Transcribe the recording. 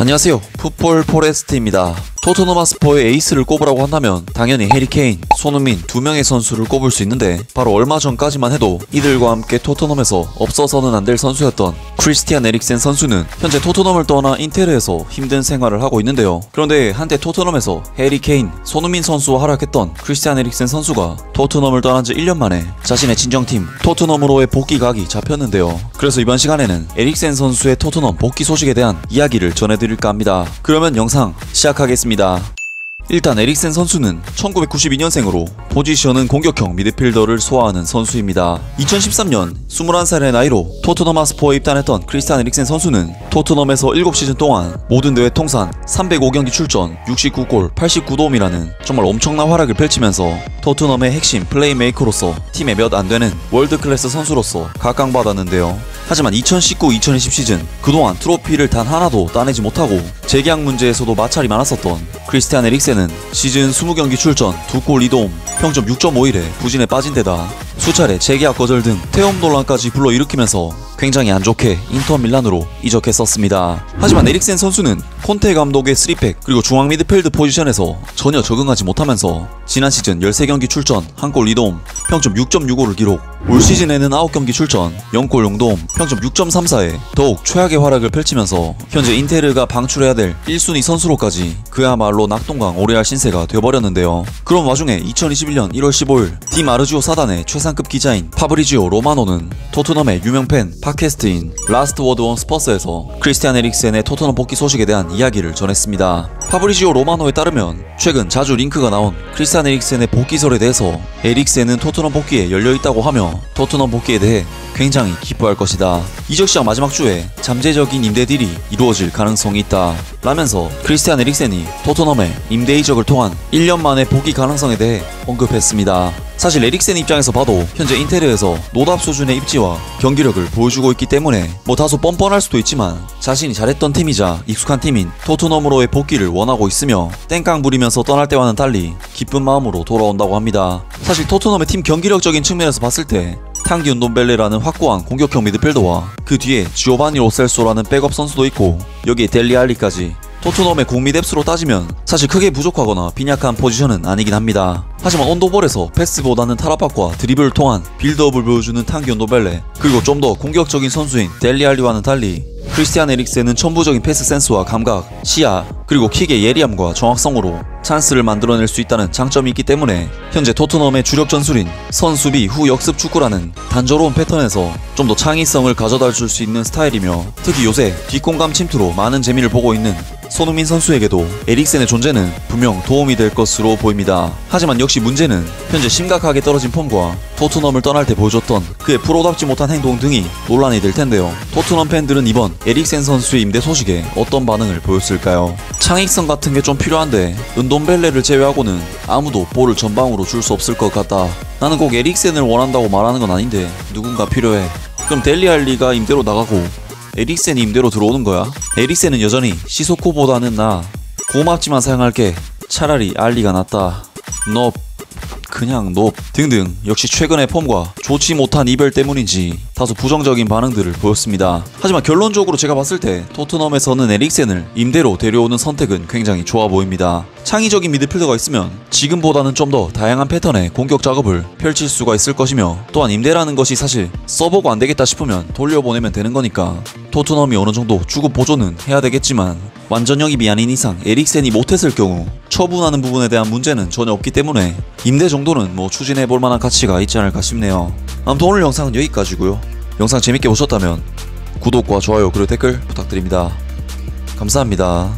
안녕하세요. 풋볼 포레스트입니다. 토트넘 홋스퍼의 에이스를 꼽으라고 한다면 당연히 해리 케인, 손흥민 두 명의 선수를 꼽을 수 있는데 바로 얼마 전까지만 해도 이들과 함께 토트넘에서 없어서는 안 될 선수였던 크리스티안 에릭센 선수는 현재 토트넘을 떠나 인테르에서 힘든 생활을 하고 있는데요. 그런데 한때 토트넘에서 해리 케인, 손흥민 선수와 활약했던 크리스티안 에릭센 선수가 토트넘을 떠난 지 1년 만에 자신의 친정팀 토트넘으로의 복귀 각이 잡혔는데요. 그래서 이번 시간에는 에릭센 선수의 토트넘 복귀 소식에 대한 이야기를 전해드릴까 합니다. 그러면 영상 시작하겠습니다. 일단 에릭센 선수는 1992년생으로 포지션은 공격형 미드필더를 소화하는 선수입니다. 2013년 21살의 나이로 토트넘 홋스퍼에 입단했던 크리스티안 에릭센 선수는 토트넘에서 7시즌 동안 모든 대회 통산 305경기 출전, 69골, 89도움이라는 정말 엄청난 활약을 펼치면서 토트넘의 핵심 플레이메이커로서 팀의 몇안 되는 world class 선수로서 각광받았는데요. 하지만 2019-2020 시즌 그동안 트로피를 단 하나도 따내지 못하고 재계약 문제에서도 마찰이 많았었던 크리스티안 에릭센은 시즌 20경기 출전 2골 2도움 평점 6.51에 부진에 빠진 데다 수차례 재계약 거절 등 태업 논란까지 불러일으키면서 굉장히 안 좋게 인터 밀란으로 이적했었습니다. 하지만 에릭센 선수는 콘테 감독의 3백 그리고 중앙 미드필드 포지션에서 전혀 적응하지 못하면서 지난 시즌 13경기 출전 1골 2도움 평점 6.65를 기록 올 시즌에는 9경기 출전 0골 0도움 평점 6.34에 더욱 최악의 활약을 펼치면서 현재 인테르가 방출해야 될 1순위 선수로까지 그야말로 낙동강 오리알 신세가 되어버렸는데요. 그런 와중에 2021년 1월 15일 디 마르지오 사단의 최상급 기자인 파브리지오 로마노는 토트넘의 유명 팬 팟캐스트인 Last Word On Spurs에서 크리스티안 에릭센의 토트넘 복귀 소식에 대한 이야기를 전했습니다. 파브리지오 로마노에 따르면 최근 자주 링크가 나온 크리스티안 에릭센의 복귀설에 대해서 에릭센은 토트넘 복귀에 열려있다고 하며 토트넘 복귀에 대해 굉장히 기뻐할 것이다. 이적 시장 마지막 주에 잠재적인 임대 deal이 이루어질 가능성이 있다. 라면서 크리스티안 에릭센이 토트넘의 임대 이적을 통한 1년 만의 복귀 가능성에 대해 언급했습니다. 사실 에릭센 입장에서 봐도 현재 인테르에서 노답 수준의 입지와 경기력을 보여주고 있기 때문에 뭐 다소 뻔뻔할 수도 있지만 자신이 잘했던 팀이자 익숙한 팀인 토트넘으로의 복귀를 원하고 있으며 땡깡 부리면서 떠날 때와는 달리 기쁜 마음으로 돌아온다고 합니다. 사실 토트넘의 팀 경기력적인 측면에서 봤을 때 탕기 은돔벨레라는 확고한 공격형 미드필더와 그 뒤에 지오바니 로셀소라는 백업 선수도 있고 여기에 델리 알리까지 토트넘의 공미 depth로 따지면 사실 크게 부족하거나 빈약한 포지션은 아니긴 합니다. 하지만 on the ball에서 패스보다는 탈압박과 드리블을 통한 빌드업을 보여주는 탕기 은돔벨레 그리고 좀 더 공격적인 선수인 델리 알리와는 달리 크리스티안 에릭센은 천부적인 패스 센스와 감각, 시야, 그리고 킥의 예리함과 정확성으로 찬스를 만들어낼 수 있다는 장점이 있기 때문에 현재 토트넘의 주력 전술인 선수비 후 역습 축구라는 단조로운 패턴에서 좀 더 창의성을 가져다 줄 수 있는 스타일이며 특히 요새 뒷공간 침투로 많은 재미를 보고 있는 손흥민 선수에게도 에릭센의 존재는 분명 도움이 될 것으로 보입니다. 하지만 역시 문제는 현재 심각하게 떨어진 폼과 토트넘을 떠날 때 보여줬던 그의 프로답지 못한 행동 등이 논란이 될 텐데요. 토트넘 팬들은 이번 에릭센 선수의 임대 소식에 어떤 반응을 보였을까요? 창의성 같은 게 좀 필요한데 은돈벨레를 제외하고는 아무도 볼을 전방으로 줄 수 없을 것 같다. 나는 꼭 에릭센을 원한다고 말하는 건 아닌데 누군가 필요해. 그럼 델리알리가 임대로 나가고 에릭센이 임대로 들어오는 거야? 에릭센은 여전히 시소코보다는 나 고맙지만 사용할게. 차라리 알리가 낫다. 너 그냥 높 등등 역시 최근의 폼과 좋지 못한 이별 때문인지 다소 부정적인 반응들을 보였습니다. 하지만 결론적으로 제가 봤을 때 토트넘에서는 에릭센을 임대로 데려오는 선택은 굉장히 좋아 보입니다. 창의적인 미드필더가 있으면 지금보다는 좀 더 다양한 패턴의 공격 작업을 펼칠 수가 있을 것이며 또한 임대라는 것이 사실 써보고 안 되겠다 싶으면 돌려보내면 되는 거니까 토트넘이 어느 정도 주급 보조는 해야 되겠지만 완전 영입이 아닌 이상 에릭센이 못했을 경우 처분하는 부분에 대한 문제는 전혀 없기 때문에 임대 정도는 뭐 추진해 볼 만한 가치가 있지 않을까 싶네요. 아무튼 오늘 영상은 여기까지고요. 영상 재밌게 보셨다면 구독과 좋아요 그리고 댓글 부탁드립니다. 감사합니다.